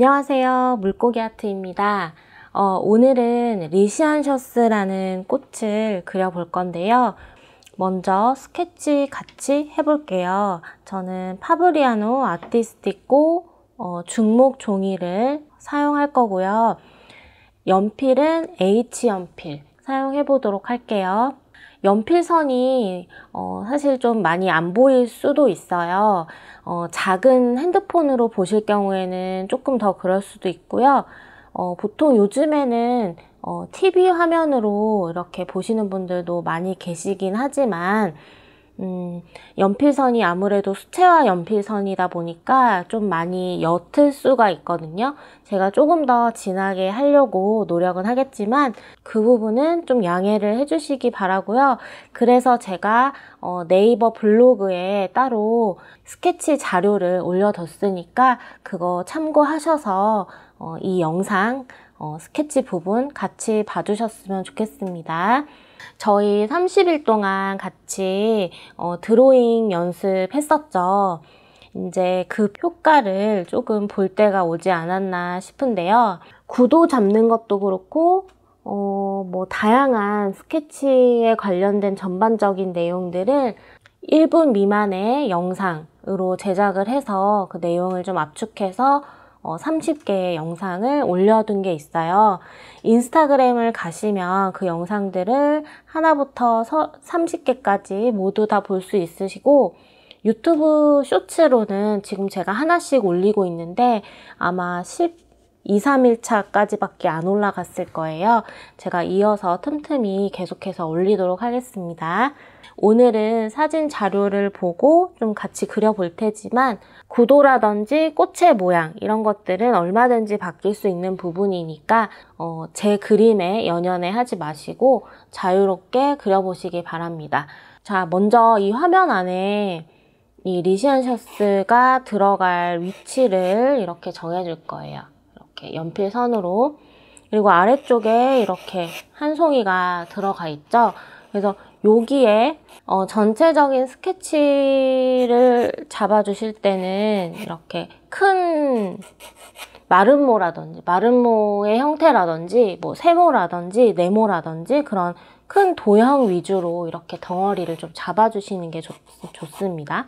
안녕하세요. 물고기 아트입니다. 어, 오늘은 리시안셔스라는 꽃을 그려볼 건데요. 먼저 스케치 같이 해볼게요. 저는 Fabriano Artistico 어, 중목 종이를 사용할 거고요. 연필은 H 연필 사용해 보도록 할게요. 연필선이 어, 사실 좀 많이 안 보일 수도 있어요. 어, 작은 핸드폰으로 보실 경우에는 조금 더 그럴 수도 있고요. 어, 보통 요즘에는 어, TV 화면으로 이렇게 보시는 분들도 많이 계시긴 하지만 음, 연필선이 아무래도 수채화 연필선이다 보니까 좀 많이 옅을 수가 있거든요. 제가 조금 더 진하게 하려고 노력은 하겠지만 그 부분은 좀 양해를 해주시기 바라고요. 그래서 제가 어, 네이버 블로그에 따로 스케치 자료를 올려뒀으니까 그거 참고하셔서 어, 이 영상 어, 스케치 부분 같이 봐주셨으면 좋겠습니다. 저희 30일 동안 같이 어, 드로잉 연습했었죠. 이제 그 효과를 조금 볼 때가 오지 않았나 싶은데요. 구도 잡는 것도 그렇고, 어, 뭐, 다양한 스케치에 관련된 전반적인 내용들을 1분 미만의 영상으로 제작을 해서 그 내용을 좀 압축해서 어, 30개의 영상을 올려둔 게 있어요. 인스타그램을 가시면 그 영상들을 하나부터 30개까지 모두 다 볼 수 있으시고 유튜브 쇼츠로는 지금 제가 하나씩 올리고 있는데 아마 10, 2, 3일 차까지밖에 안 올라갔을 거예요. 제가 이어서 틈틈이 계속해서 올리도록 하겠습니다. 오늘은 사진 자료를 보고 좀 같이 그려볼 테지만 구도라든지 꽃의 모양 이런 것들은 얼마든지 바뀔 수 있는 부분이니까 어, 제 그림에 연연해 하지 마시고 자유롭게 그려보시기 바랍니다. 자, 먼저 이 화면 안에 이 리시안 셔스가 들어갈 위치를 이렇게 정해줄 거예요. 이렇게 연필선으로. 그리고 아래쪽에 이렇게 한 송이가 들어가 있죠. 그래서 여기에 어, 전체적인 스케치를 잡아주실 때는 이렇게 큰 마름모라든지 마름모의 형태라든지 뭐 세모라든지 네모라든지 그런 큰 도형 위주로 이렇게 덩어리를 좀 잡아주시는 게 좋, 좋습니다.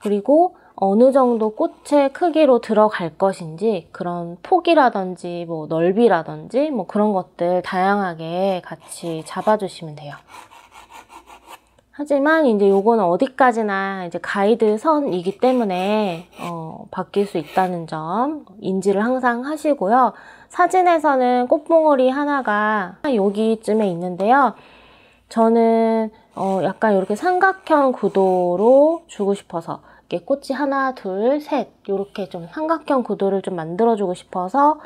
그리고 어느 정도 꽃의 크기로 들어갈 것인지 그런 폭이라든지 뭐 넓이라든지 뭐 그런 것들 다양하게 같이 잡아주시면 돼요. 하지만 이제 요거는 어디까지나 이제 가이드 선이기 때문에 어, 바뀔 수 있다는 점 인지를 항상 하시고요. 사진에서는 꽃봉오리 하나가 여기쯤에 있는데요. 저는 어, 약간 이렇게 삼각형 구도로 주고 싶어서 이렇게 꽃이 하나, 둘, 셋 이렇게 좀 삼각형 구도를 좀 만들어주고 싶어서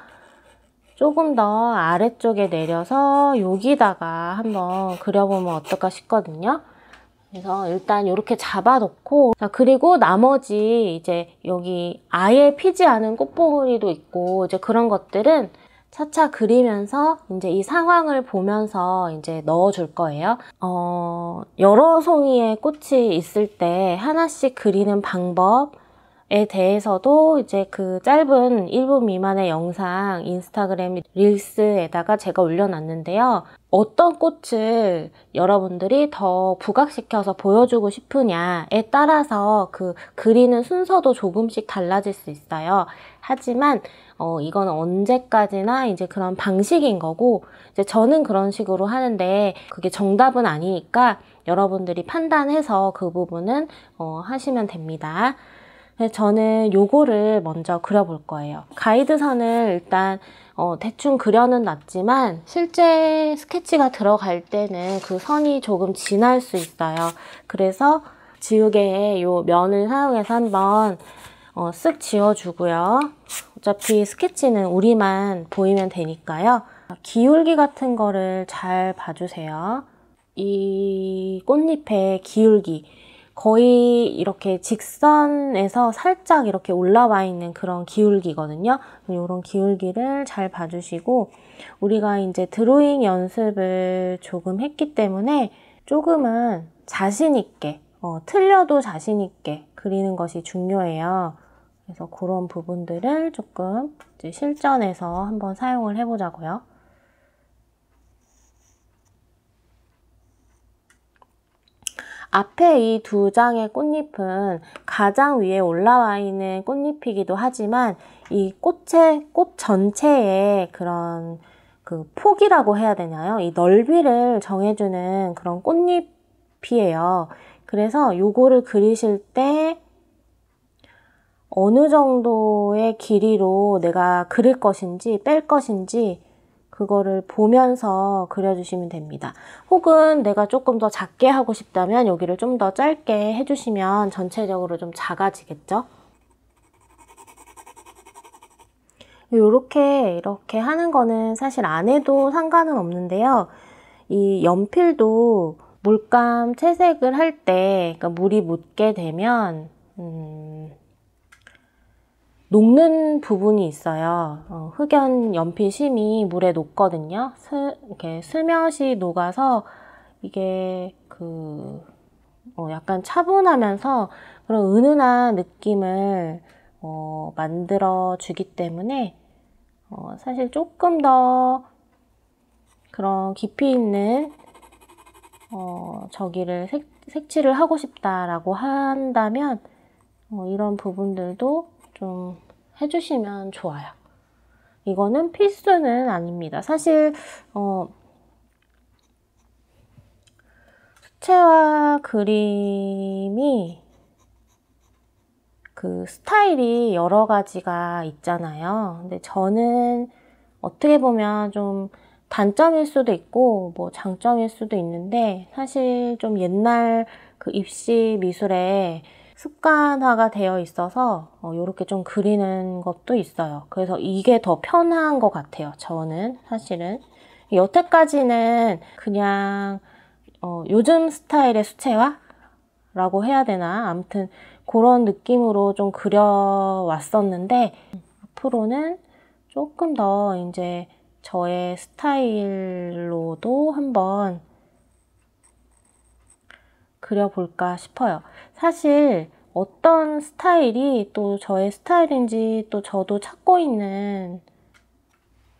조금 더 아래쪽에 내려서 여기다가 한번 그려보면 어떨까 싶거든요. 그래서 일단 이렇게 잡아놓고 자 그리고 나머지 이제 여기 아예 피지 않은 꽃봉오리도 있고 이제 그런 것들은 차차 그리면서 이제 이 상황을 보면서 이제 넣어줄 거예요. 어, 여러 송이의 꽃이 있을 때 하나씩 그리는 방법 에 대해서도 이제 그 짧은 1분 미만의 영상 인스타그램 릴스에다가 제가 올려놨는데요. 어떤 꽃을 여러분들이 더 부각시켜서 보여주고 싶으냐에 따라서 그 그리는 순서도 조금씩 달라질 수 있어요. 하지만 어, 이건 언제까지나 이제 그런 방식인 거고, 이제 저는 그런 식으로 하는데, 그게 정답은 아니니까 여러분들이 판단해서 그 부분은 어, 하시면 됩니다. 저는 요거를 먼저 그려볼 거예요. 가이드선을 일단 어, 대충 그려는 놨지만 실제 스케치가 들어갈 때는 그 선이 조금 진할 수 있어요. 그래서 지우개에 요 면을 사용해서 한번 어, 쓱 지워주고요. 어차피 스케치는 우리만 보이면 되니까요. 기울기 같은 거를 잘 봐주세요. 이 꽃잎의 기울기. 거의 이렇게 직선에서 살짝 이렇게 올라와 있는 그런 기울기거든요. 이런 기울기를 잘 봐주시고 우리가 이제 드로잉 연습을 조금 했기 때문에 조금은 자신 있게 어, 틀려도 자신 있게 그리는 것이 중요해요. 그래서 그런 부분들을 조금 실전에서 한번 사용을 해보자고요. 앞에 이 두 장의 꽃잎은 가장 위에 올라와 있는 꽃잎이기도 하지만 이 꽃의 꽃 전체의 그런 그 폭이라고 해야 되나요? 이 넓이를 정해주는 그런 꽃잎이에요. 그래서 요거를 그리실 때 어느 정도의 길이로 내가 그릴 것인지 뺄 것인지 그거를 보면서 그려주시면 됩니다. 혹은 내가 조금 더 작게 하고 싶다면 여기를 좀 더 짧게 해주시면 전체적으로 좀 작아지겠죠? 이렇게 이렇게 하는 거는 사실 안 해도 상관은 없는데요. 이 연필도 물감 채색을 할 때 그러니까 물이 묻게 되면 음, 녹는 부분이 있어요. 어, 흑연 연필 심이 물에 녹거든요. 스, 이렇게 스며시 녹아서 이게 그 어, 약간 차분하면서 그런 은은한 느낌을 어, 만들어 주기 때문에 어, 사실 조금 더 그런 깊이 있는 어, 저기를 색, 색칠을 하고 싶다라고 한다면 어, 이런 부분들도 좀 해주시면 좋아요. 이거는 필수는 아닙니다. 사실 어, 수채화 그림이 그 스타일이 여러 가지가 있잖아요. 근데 저는 어떻게 보면 좀 단점일 수도 있고 뭐 장점일 수도 있는데 사실 좀 옛날 그 입시 미술에 습관화가 되어 있어서 어, 이렇게 좀 그리는 것도 있어요. 그래서 이게 더 편한 것 같아요. 저는 사실은 여태까지는 그냥 어, 요즘 스타일의 수채화라고 해야 되나 아무튼 그런 느낌으로 좀 그려왔었는데 앞으로는 조금 더 이제 저의 스타일로도 한번 그려볼까 싶어요. 사실 어떤 스타일이 또 저의 스타일인지 또 저도 찾고 있는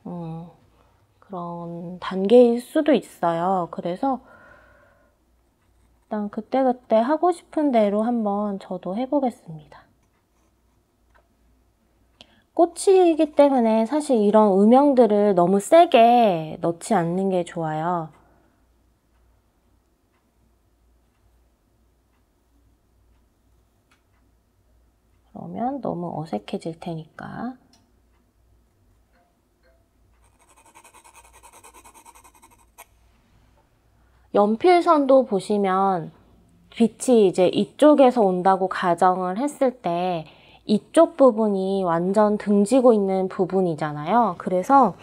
음, 그런 단계일 수도 있어요. 그래서 일단 그때그때 하고 싶은 대로 한번 저도 해보겠습니다. 꽃이기 때문에 사실 이런 음영들을 너무 세게 넣지 않는 게 좋아요. 그러면 너무 어색해질 테니까. 연필선도 보시면 빛이 이제 이쪽에서 온다고 가정을 했을 때 이쪽 부분이 완전 등지고 있는 부분이잖아요. 그래서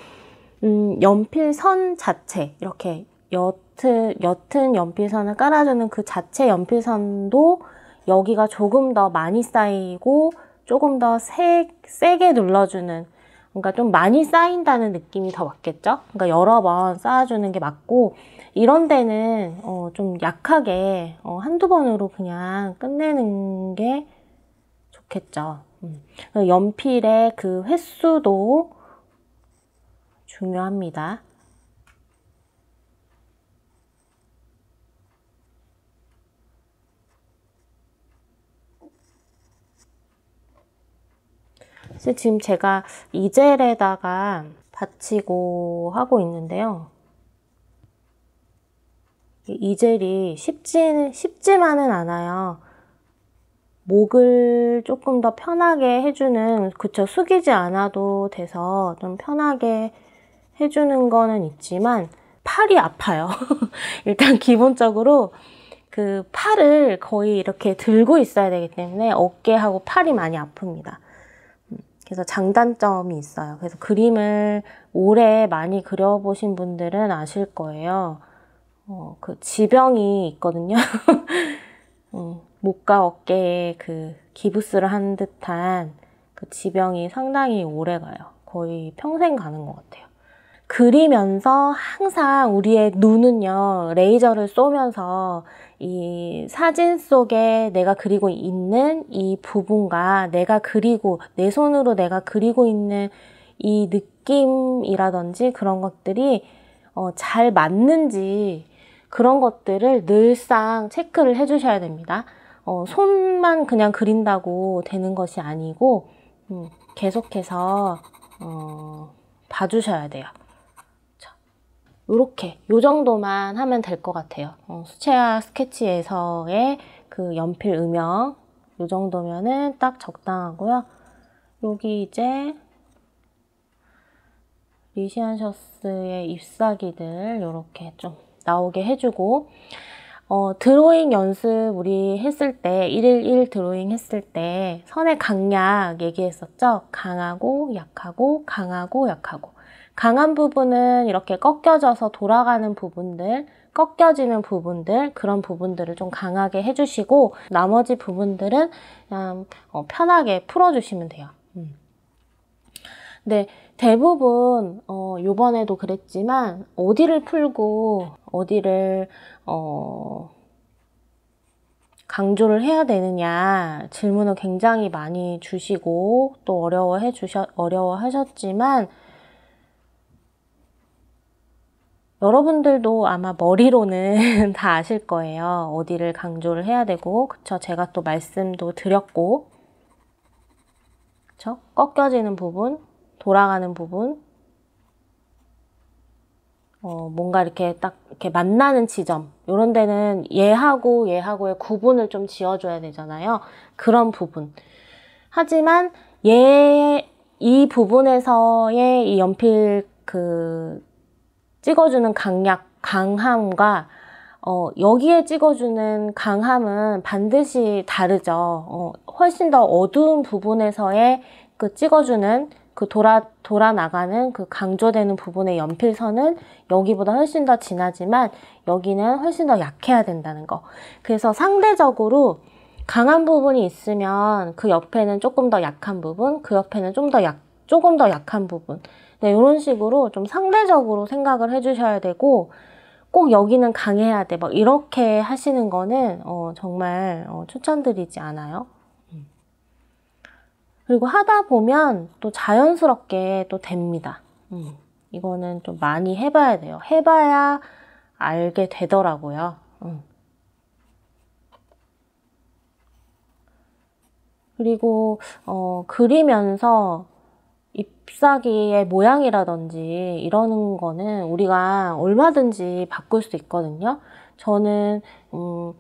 음, 연필선 자체 이렇게 옅은, 옅은 연필선을 깔아주는 그 자체 연필선도 여기가 조금 더 많이 쌓이고 조금 더 세, 세게 눌러주는 그러니까 좀 많이 쌓인다는 느낌이 더 맞겠죠? 그러니까 여러 번 쌓아주는 게 맞고 이런 데는 어, 좀 약하게 어, 한두 번으로 그냥 끝내는 게 좋겠죠. 음. 연필의 그 횟수도 중요합니다. 그래서 지금 제가 이 젤에다가 받치고 하고 있는데요. 이 젤이 쉽지, 쉽지만은 않아요. 목을 조금 더 편하게 해주는, 그쵸, 숙이지 않아도 돼서 좀 편하게 해주는 거는 있지만, 팔이 아파요. 일단 기본적으로 그 팔을 거의 이렇게 들고 있어야 되기 때문에 어깨하고 팔이 많이 아픕니다. 그래서 장단점이 있어요. 그래서 그림을 오래 많이 그려보신 분들은 아실 거예요. 어, 그 지병이 있거든요. 음, 목과 어깨에 그 기부스를 한 듯한 그 지병이 상당히 오래 가요. 거의 평생 가는 것 같아요. 그리면서 항상 우리의 눈은요, 레이저를 쏘면서 이 사진 속에 내가 그리고 있는 이 부분과 내가 그리고, 내 손으로 내가 그리고 있는 이 느낌이라든지 그런 것들이 어, 잘 맞는지 그런 것들을 늘상 체크를 해주셔야 됩니다. 어, 손만 그냥 그린다고 되는 것이 아니고 음, 계속해서 어, 봐주셔야 돼요. 이렇게 요 정도만 하면 될 것 같아요. 어, 수채화 스케치에서의 그 연필 음영 요 정도면은 딱 적당하고요. 여기 이제 리시안 셔스의 잎사귀들 이렇게 좀 나오게 해주고 어, 드로잉 연습 우리 했을 때 1일 1 드로잉 했을 때 선의 강약 얘기했었죠. 강하고 약하고 강하고 약하고 강한 부분은 이렇게 꺾여져서 돌아가는 부분들 꺾여지는 부분들 그런 부분들을 좀 강하게 해주시고 나머지 부분들은 그냥 어, 편하게 풀어주시면 돼요. 음. 네, 대부분 어, 요번에도 그랬지만 어디를 풀고 어디를 어, 강조를 해야 되느냐 질문을 굉장히 많이 주시고 또 어려워해 주셨 어려워하셨지만 여러분들도 아마 머리로는 다 아실 거예요. 어디를 강조를 해야 되고, 그쵸? 제가 또 말씀도 드렸고, 그쵸? 꺾여지는 부분, 돌아가는 부분, 어, 뭔가 이렇게 딱 이렇게 만나는 지점, 이런 데는 얘하고 얘하고의 구분을 좀 지어줘야 되잖아요. 그런 부분. 하지만 얘, 이 부분에서의 이 연필 그 찍어주는 강약, 강함과 어, 여기에 찍어주는 강함은 반드시 다르죠. 어, 훨씬 더 어두운 부분에서의 그 찍어주는 그 돌아, 돌아 나가는 그 강조되는 부분의 연필선은 여기보다 훨씬 더 진하지만 여기는 훨씬 더 약해야 된다는 거. 그래서 상대적으로 강한 부분이 있으면 그 옆에는 조금 더 약한 부분, 그 옆에는 좀 더 약, 조금 더 약한 부분. 네, 이런 식으로 좀 상대적으로 생각을 해주셔야 되고 꼭 여기는 강해야 돼. 막 이렇게 하시는 거는 어, 정말 어, 추천드리지 않아요. 음. 그리고 하다 보면 또 자연스럽게 또 됩니다. 음, 이거는 좀 많이 해봐야 돼요. 해봐야 알게 되더라고요. 음. 그리고 어, 그리면서 잎사귀의 모양이라든지 이러는 거는 우리가 얼마든지 바꿀 수 있거든요. 저는 음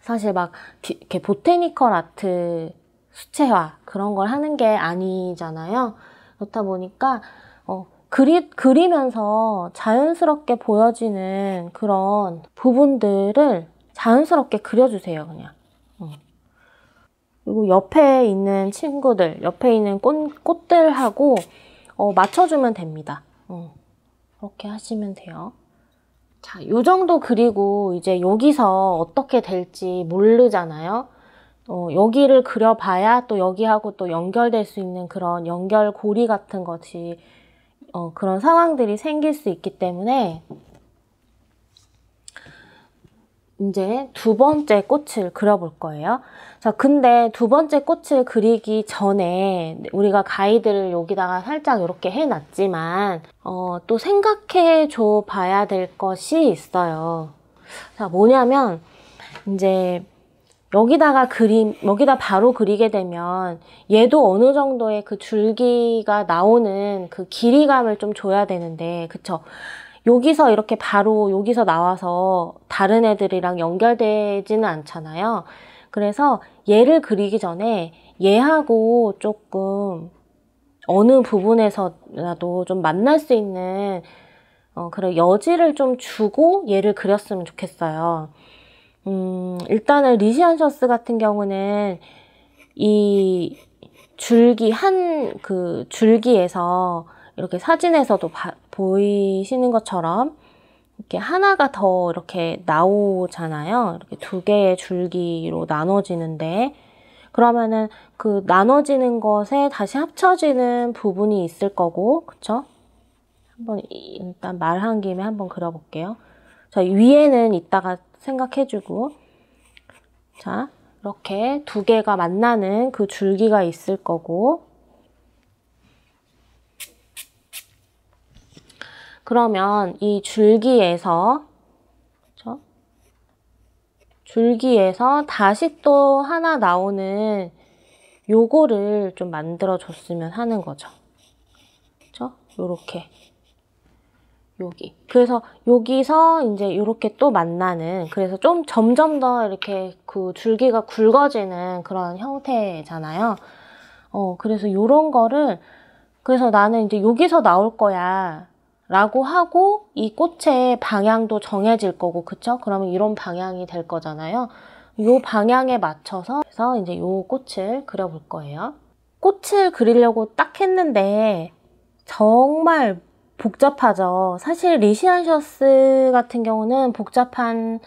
사실 막 이렇게 보테니컬 아트 수채화 그런 걸 하는 게 아니잖아요. 그렇다 보니까 어 그리, 그리면서 자연스럽게 보여지는 그런 부분들을 자연스럽게 그려주세요, 그냥. 그리고 옆에 있는 친구들, 옆에 있는 꽃, 꽃들하고 어, 맞춰주면 됩니다. 어, 그렇게 하시면 돼요. 자, 요 정도 그리고 이제 여기서 어떻게 될지 모르잖아요. 어, 여기를 그려봐야 또 여기하고 또 연결될 수 있는 그런 연결고리 같은 것이 어, 그런 상황들이 생길 수 있기 때문에 이제 두 번째 꽃을 그려볼 거예요. 자, 근데 두 번째 꽃을 그리기 전에 우리가 가이드를 여기다가 살짝 이렇게 해놨지만, 어, 또 생각해 줘 봐야 될 것이 있어요. 자, 뭐냐면, 이제, 여기다가 그림, 여기다 바로 그리게 되면 얘도 어느 정도의 그 줄기가 나오는 그 길이감을 좀 줘야 되는데, 그쵸? 여기서 이렇게 바로 여기서 나와서 다른 애들이랑 연결되지는 않잖아요. 그래서 얘를 그리기 전에 얘하고 조금 어느 부분에서라도 좀 만날 수 있는 어, 그런 여지를 좀 주고 얘를 그렸으면 좋겠어요. 음, 일단은 리시안 셔스 같은 경우는 이 줄기, 한 그 줄기에서 이렇게 사진에서도 바, 보이시는 것처럼 이렇게 하나가 더 이렇게 나오잖아요. 이렇게 두 개의 줄기로 나눠지는데 그러면은 그 나눠지는 것에 다시 합쳐지는 부분이 있을 거고, 그쵸? 한번 일단 말한 김에 한번 그려볼게요. 자, 위에는 이따가 생각해주고 자, 이렇게 두 개가 만나는 그 줄기가 있을 거고 그러면 이 줄기에서 그렇죠? 줄기에서 다시 또 하나 나오는 요거를 좀 만들어 줬으면 하는 거죠. 그렇죠? 요렇게 여기. 그래서 여기서 이제 이렇게 또 만나는 그래서 좀 점점 더 이렇게 그 줄기가 굵어지는 그런 형태잖아요. 어, 그래서 요런 거를 그래서 나는 이제 여기서 나올 거야. 라고 하고 이 꽃의 방향도 정해질 거고 그쵸? 그러면 이런 방향이 될 거잖아요. 요 방향에 맞춰서 그래서 이제 요 꽃을 그려볼 거예요. 꽃을 그리려고 딱 했는데 정말 복잡하죠. 사실 리시안셔스 같은 경우는 복잡한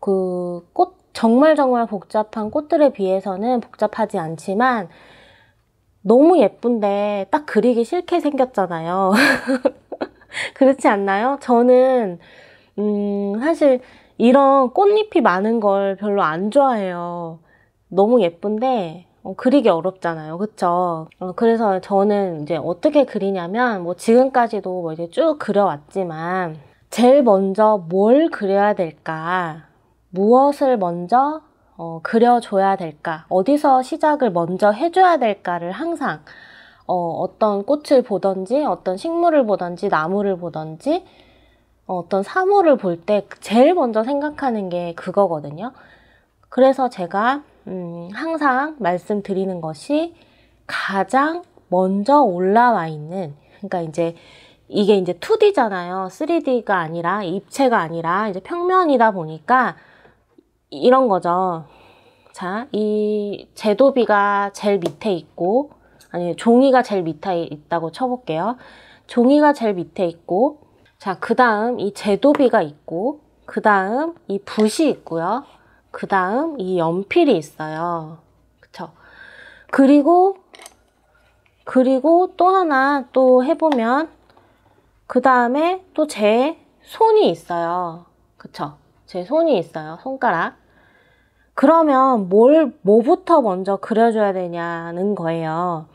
그 꽃, 정말 정말 복잡한 꽃들에 비해서는 복잡하지 않지만 너무 예쁜데 딱 그리기 싫게 생겼잖아요. 그렇지 않나요? 저는 음, 사실 이런 꽃잎이 많은 걸 별로 안 좋아해요. 너무 예쁜데 어, 그리기 어렵잖아요. 그쵸? 어, 그래서 저는 이제 어떻게 그리냐면 뭐 지금까지도 뭐 이제 쭉 그려왔지만 제일 먼저 뭘 그려야 될까? 무엇을 먼저 어, 그려줘야 될까? 어디서 시작을 먼저 해줘야 될까를 항상 어, 떤 꽃을 보던지 어떤 식물을 보던지 나무를 보던지 어, 떤 사물을 볼 때 제일 먼저 생각하는 게 그거거든요. 그래서 제가 음, 항상 말씀드리는 것이 가장 먼저 올라와 있는 그러니까 이제 이게 이제 2D잖아요. 3D가 아니라 입체가 아니라 이제 평면이다 보니까 이런 거죠. 자, 이 제도비가 제일 밑에 있고 아니 종이가 제일 밑에 있다고 쳐볼게요. 종이가 제일 밑에 있고 자, 그 다음 이 제도비가 있고 그 다음 이 붓이 있고요. 그 다음 이 연필이 있어요. 그쵸? 그리고 그리고 또 하나 또 해보면 그 다음에 또 제 손이 있어요. 그쵸? 제 손이 있어요. 손가락. 그러면 뭘, 뭐부터 먼저 그려줘야 되냐는 거예요.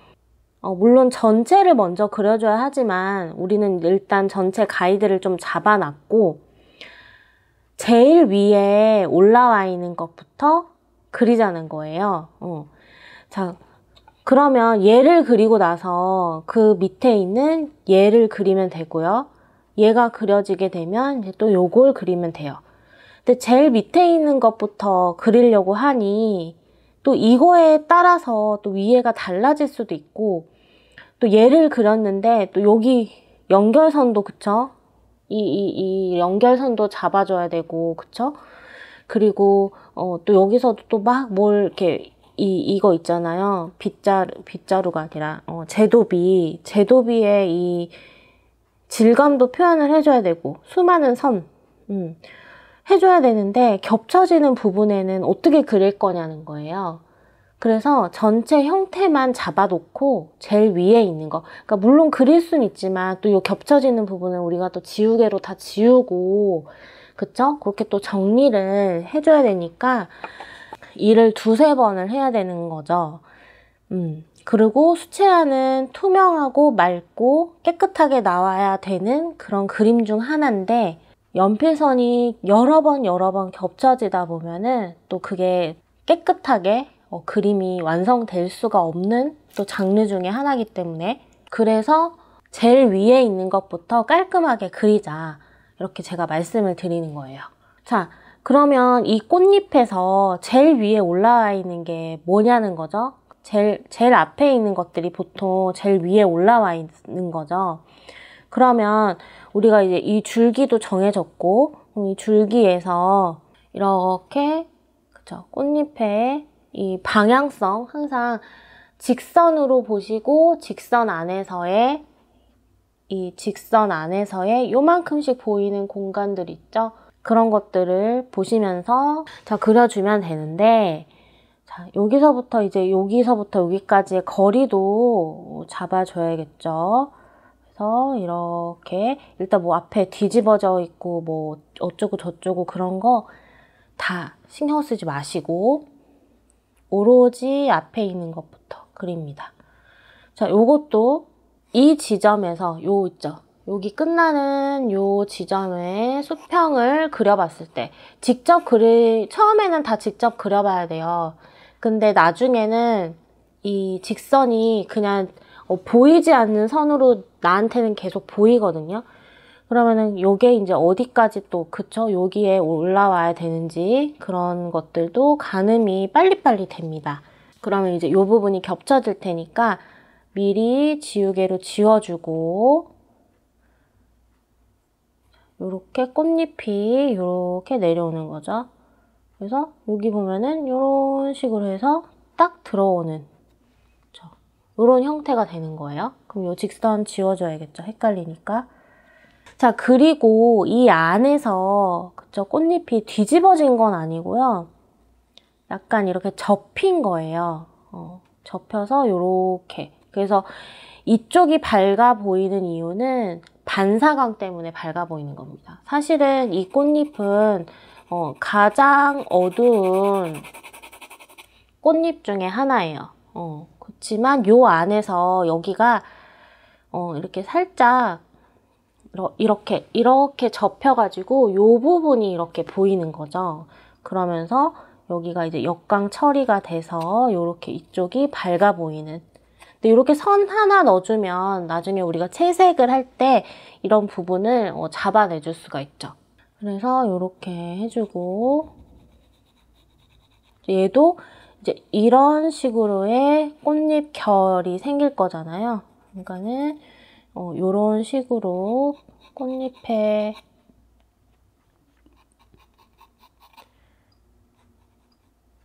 어, 물론 전체를 먼저 그려줘야 하지만 우리는 일단 전체 가이드를 좀 잡아놨고 제일 위에 올라와 있는 것부터 그리자는 거예요. 어. 자, 그러면 얘를 그리고 나서 그 밑에 있는 얘를 그리면 되고요. 얘가 그려지게 되면 이제 또 요걸 그리면 돼요. 근데 제일 밑에 있는 것부터 그리려고 하니 또 이거에 따라서 또 위에가 달라질 수도 있고 또 얘를 그렸는데 또 여기 연결선도 그쵸? 이, 이, 이 연결선도 잡아줘야 되고, 그쵸? 그리고, 어, 또 여기서도 또 막 뭘 이렇게, 이, 이거 있잖아요. 빗자루, 빗자루가 아니라, 어, 제도비. 제도비의 이 질감도 표현을 해줘야 되고, 수많은 선, 음, 해줘야 되는데, 겹쳐지는 부분에는 어떻게 그릴 거냐는 거예요. 그래서 전체 형태만 잡아놓고 제일 위에 있는 거. 그러니까 물론 그릴 수는 있지만 또 이 겹쳐지는 부분은 우리가 또 지우개로 다 지우고 그쵸? 그렇게 또 정리를 해줘야 되니까 일을 두세 번을 해야 되는 거죠. 음. 그리고 수채화는 투명하고 맑고 깨끗하게 나와야 되는 그런 그림 중 하나인데 연필선이 여러 번 여러 번 겹쳐지다 보면은 또 그게 깨끗하게 어, 그림이 완성될 수가 없는 또 장르 중에 하나이기 때문에 그래서 제일 위에 있는 것부터 깔끔하게 그리자 이렇게 제가 말씀을 드리는 거예요. 자, 그러면 이 꽃잎에서 제일 위에 올라와 있는 게 뭐냐는 거죠? 제일, 제일 앞에 있는 것들이 보통 제일 위에 올라와 있는 거죠. 그러면 우리가 이제 이 줄기도 정해졌고, 이 줄기에서 이렇게, 그쵸, 꽃잎에 이 방향성 항상 직선으로 보시고 직선 안에서의 이 직선 안에서의 요만큼씩 보이는 공간들 있죠? 그런 것들을 보시면서 자 그려주면 되는데 자 여기서부터 이제 여기서부터 여기까지의 거리도 잡아줘야겠죠. 그래서 이렇게 일단 뭐 앞에 뒤집어져 있고 뭐 어쩌고 저쩌고 그런 거 다 신경 쓰지 마시고 오로지 앞에 있는 것부터 그립니다. 자, 요것도 이 지점에서 요 있죠. 여기 끝나는 요 지점에 수평을 그려봤을 때 직접 그리 처음에는 다 직접 그려봐야 돼요. 근데 나중에는 이 직선이 그냥 어, 보이지 않는 선으로 나한테는 계속 보이거든요. 그러면은 요게 이제 어디까지 또 그쵸 여기에 올라와야 되는지 그런 것들도 가늠이 빨리빨리 됩니다. 그러면 이제 요 부분이 겹쳐질 테니까 미리 지우개로 지워주고 요렇게 꽃잎이 요렇게 내려오는 거죠. 그래서 여기 보면은 요런 식으로 해서 딱 들어오는 이런 형태가 되는 거예요. 그럼 이 직선 지워줘야겠죠. 헷갈리니까. 자, 그리고 이 안에서 그쵸 꽃잎이 뒤집어진 건 아니고요. 약간 이렇게 접힌 거예요. 어, 접혀서 이렇게. 그래서 이쪽이 밝아 보이는 이유는 반사광 때문에 밝아 보이는 겁니다. 사실은 이 꽃잎은 어, 가장 어두운 꽃잎 중에 하나예요. 어, 그렇지만 요 안에서 여기가 어, 이렇게 살짝 이렇게 이렇게 접혀가지고 요 부분이 이렇게 보이는 거죠. 그러면서 여기가 이제 역광 처리가 돼서 이렇게 이쪽이 밝아 보이는. 근데 이렇게 선 하나 넣어주면 나중에 우리가 채색을 할 때 이런 부분을 어, 잡아내줄 수가 있죠. 그래서 이렇게 해주고 얘도 이제 이런 식으로의 꽃잎 결이 생길 거잖아요. 그러니까는 어, 이런 식으로 꽃잎에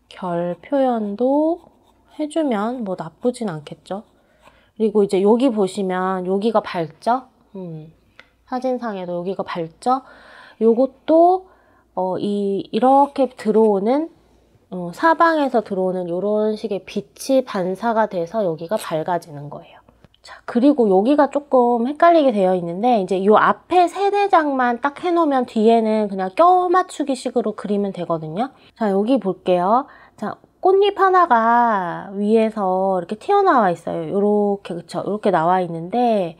결 표현도 해주면 뭐 나쁘진 않겠죠. 그리고 이제 여기 보시면 여기가 밝죠? 음, 사진상에도 여기가 밝죠? 요것도 어, 이, 이렇게 들어오는 어, 사방에서 들어오는 이런 식의 빛이 반사가 돼서 여기가 밝아지는 거예요. 자, 그리고 여기가 조금 헷갈리게 되어 있는데 이제 이 앞에 세네 장만 딱 해놓으면 뒤에는 그냥 껴 맞추기 식으로 그리면 되거든요. 자, 여기 볼게요. 자, 꽃잎 하나가 위에서 이렇게 튀어나와 있어요. 이렇게 그쵸? 이렇게 나와 있는데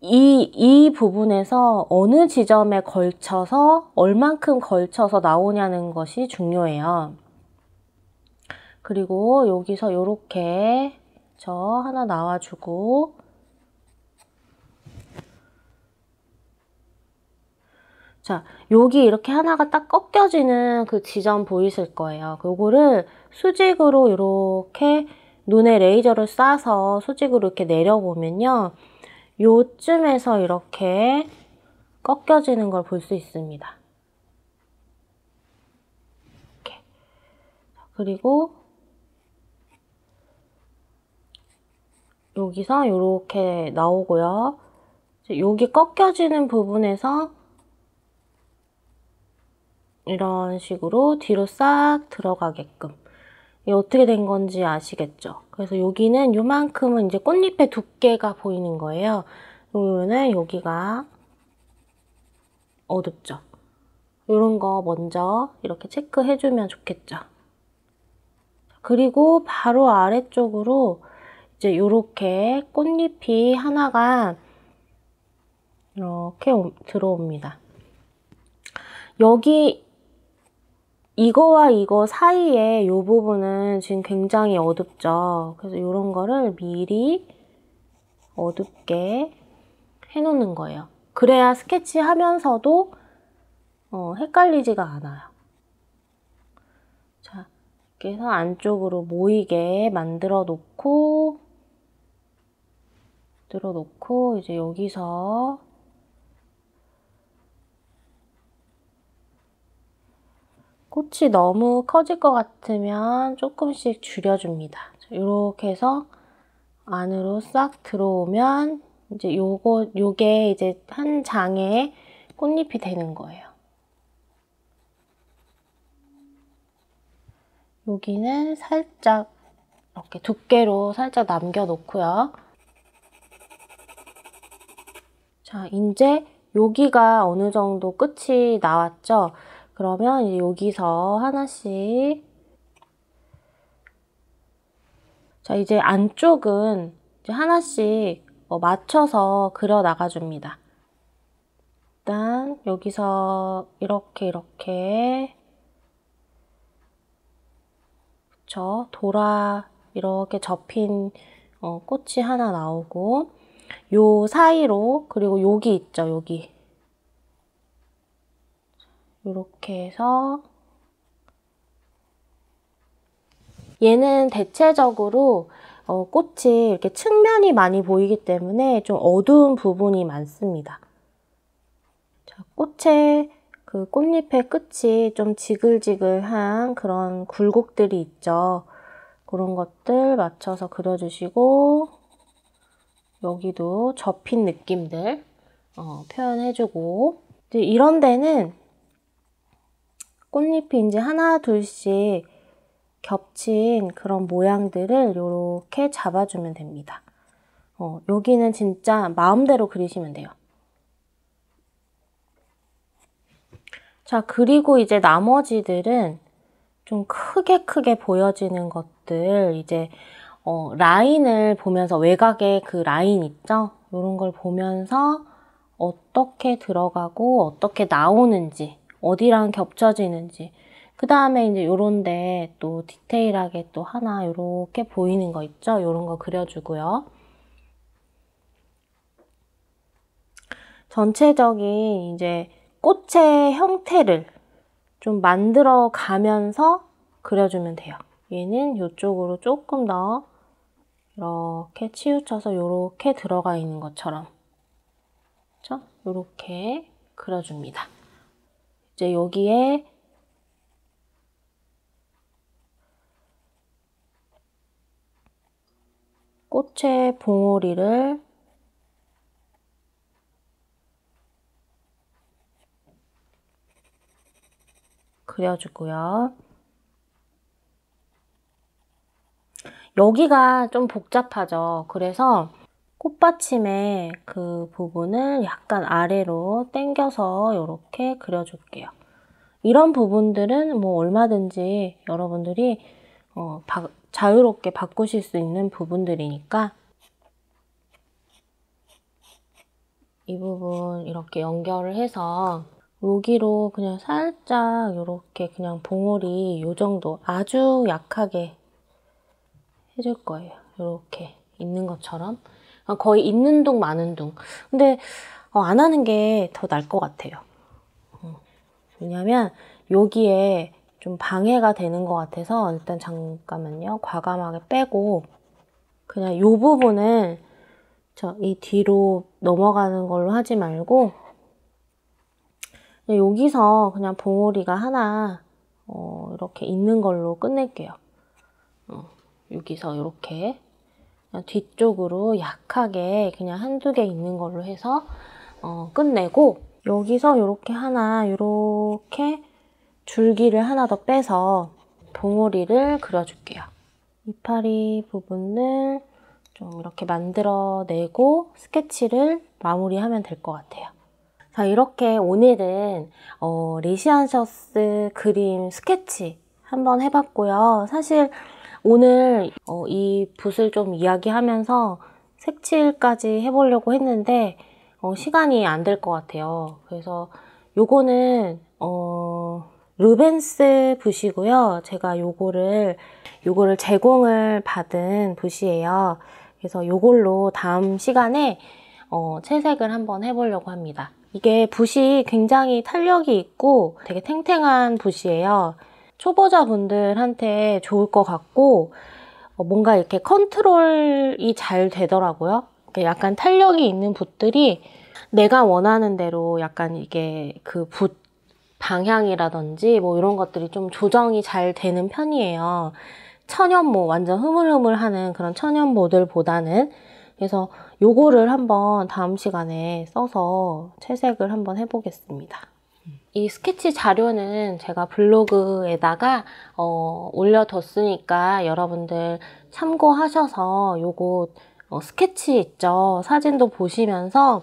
이, 이 부분에서 어느 지점에 걸쳐서 얼만큼 걸쳐서 나오냐는 것이 중요해요. 그리고 여기서 이렇게 저 하나 나와주고 자, 여기 이렇게 하나가 딱 꺾여지는 그 지점 보이실 거예요. 요거를 수직으로 이렇게 눈에 레이저를 쏴서 수직으로 이렇게 내려보면요. 요쯤에서 이렇게 꺾여지는 걸 볼 수 있습니다. 이렇게. 그리고 여기서 이렇게 나오고요. 여기 꺾여지는 부분에서 이런 식으로 뒤로 싹 들어가게끔 이게 어떻게 된 건지 아시겠죠? 그래서 여기는 요만큼은 이제 꽃잎의 두께가 보이는 거예요. 그러면은 여기가 어둡죠? 이런 거 먼저 이렇게 체크해주면 좋겠죠? 그리고 바로 아래쪽으로 이제 이렇게 꽃잎이 하나가 이렇게 들어옵니다. 여기 이거와 이거 사이에 이 부분은 지금 굉장히 어둡죠. 그래서 이런 거를 미리 어둡게 해놓는 거예요. 그래야 스케치 하면서도 어, 헷갈리지가 않아요. 자, 이렇게 해서 안쪽으로 모이게 만들어 놓고 들어 놓고 이제 여기서 꽃이 너무 커질 것 같으면 조금씩 줄여줍니다. 이렇게 해서 안으로 싹 들어오면 이제 요거 요게 이제 한 장의 꽃잎이 되는 거예요. 여기는 살짝 이렇게 두께로 살짝 남겨 놓고요. 자, 이제 여기가 어느 정도 끝이 나왔죠? 그러면 여기서 하나씩 자, 이제 안쪽은 이제 하나씩 어, 맞춰서 그려 나가줍니다. 일단 여기서 이렇게 이렇게 그쵸 돌아 이렇게 접힌 어, 꽃이 하나 나오고 요 사이로 그리고 여기 있죠 여기 이렇게 해서 얘는 대체적으로 어, 꽃이 이렇게 측면이 많이 보이기 때문에 좀 어두운 부분이 많습니다. 자, 꽃의 그 꽃잎의 끝이 좀 지글지글한 그런 굴곡들이 있죠. 그런 것들 맞춰서 그려주시고 여기도 접힌 느낌들 어, 표현해주고 이런 데는 꽃잎이 이제 하나 둘씩 겹친 그런 모양들을 이렇게 잡아주면 됩니다. 어, 여기는 진짜 마음대로 그리시면 돼요. 자, 그리고 이제 나머지들은 좀 크게 크게 보여지는 것들, 이제, 어, 라인을 보면서 외곽에 그 라인 있죠? 이런 걸 보면서 어떻게 들어가고 어떻게 나오는지, 어디랑 겹쳐지는지, 그 다음에 이제 요런데 또 디테일하게 또 하나 요렇게 보이는 거 있죠? 요런 거 그려주고요. 전체적인 이제 꽃의 형태를 좀 만들어 가면서 그려주면 돼요. 얘는 이쪽으로 조금 더 이렇게 치우쳐서 이렇게 들어가 있는 것처럼 그렇죠? 이렇게 그려줍니다. 이제 여기에 꽃의 봉오리를 그려주고요. 여기가 좀 복잡하죠. 그래서 꽃받침의 그 부분을 약간 아래로 당겨서 이렇게 그려줄게요. 이런 부분들은 뭐 얼마든지 여러분들이 어, 바, 자유롭게 바꾸실 수 있는 부분들이니까 이 부분 이렇게 연결을 해서 여기로 그냥 살짝 이렇게 그냥 봉오리 요 정도 아주 약하게 해줄 거예요. 이렇게 있는 것처럼 거의 있는 둥 마는 둥 근데 어, 안 하는 게 더 나을 것 같아요. 어, 왜냐면 여기에 좀 방해가 되는 것 같아서 일단 잠깐만요. 과감하게 빼고 그냥 이 부분을 저이 뒤로 넘어가는 걸로 하지 말고 여기서 그냥 봉오리가 하나 어, 이렇게 있는 걸로 끝낼게요. 어, 여기서 이렇게 뒤쪽으로 약하게 그냥 한두 개 있는 걸로 해서 어, 끝내고 여기서 이렇게 하나 이렇게 줄기를 하나 더 빼서 봉오리를 그려줄게요. 이파리 부분을 좀 이렇게 만들어내고 스케치를 마무리하면 될 것 같아요. 자, 이렇게 오늘은 어, 리시안셔스 그림 스케치 한번 해봤고요. 사실 오늘 어, 이 붓을 좀 이야기하면서 색칠까지 해보려고 했는데 어, 시간이 안 될 것 같아요. 그래서 요거는 어, 루벤스 붓이고요. 제가 요거를 요거를 제공을 받은 붓이에요. 그래서 요걸로 다음 시간에 어, 채색을 한번 해보려고 합니다. 이게 붓이 굉장히 탄력이 있고 되게 탱탱한 붓이에요. 초보자분들한테 좋을 것 같고 어, 뭔가 이렇게 컨트롤이 잘 되더라고요. 약간 탄력이 있는 붓들이 내가 원하는 대로 약간 이게 그 붓 방향이라든지 뭐 이런 것들이 좀 조정이 잘 되는 편이에요. 천연모, 완전 흐물흐물하는 그런 천연모들보다는 그래서 요거를 한번 다음 시간에 써서 채색을 한번 해보겠습니다. 이 스케치 자료는 제가 블로그에다가 어, 올려뒀으니까 여러분들 참고하셔서 요거 어, 스케치 있죠? 사진도 보시면서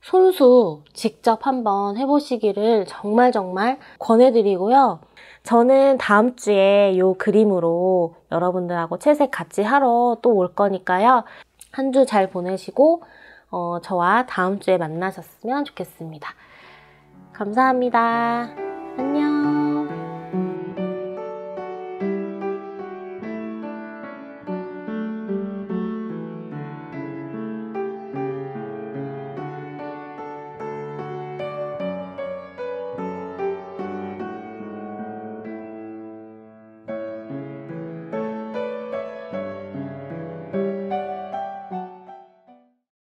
손수 직접 한번 해보시기를 정말 정말 권해드리고요. 저는 다음 주에 이 그림으로 여러분들하고 채색 같이 하러 또 올 거니까요. 한 주 잘 보내시고 어, 저와 다음 주에 만나셨으면 좋겠습니다. 감사합니다. 안녕.